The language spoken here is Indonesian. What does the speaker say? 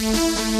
Música